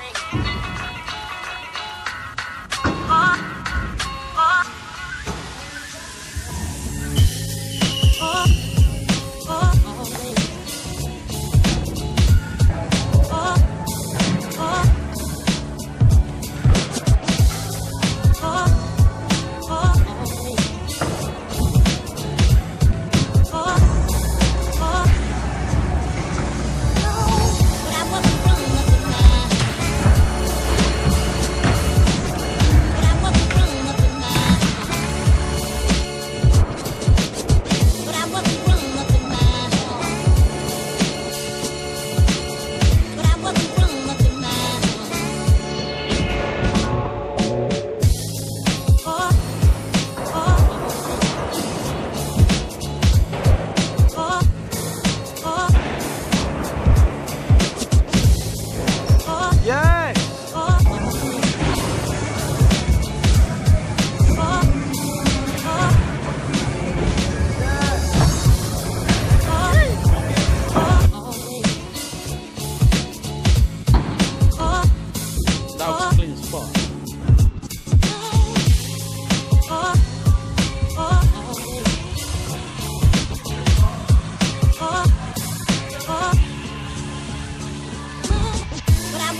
ring.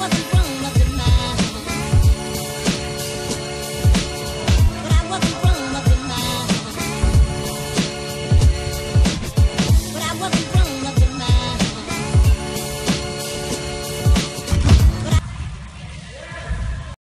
wasn't